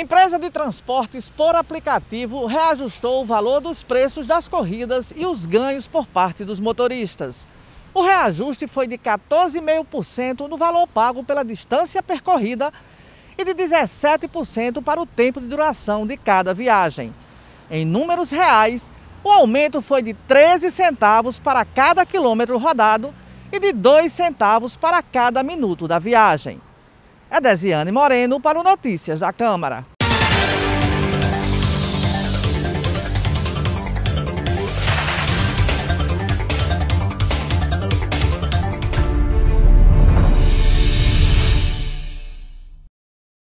Empresa de transportes por aplicativo reajustou o valor dos preços das corridas e os ganhos por parte dos motoristas. O reajuste foi de 14,5% no valor pago pela distância percorrida e de 17% para o tempo de duração de cada viagem. Em números reais, o aumento foi de 13 centavos para cada quilômetro rodado e de 2 centavos para cada minuto da viagem. É Desiane Moreno para o Notícias da Câmara.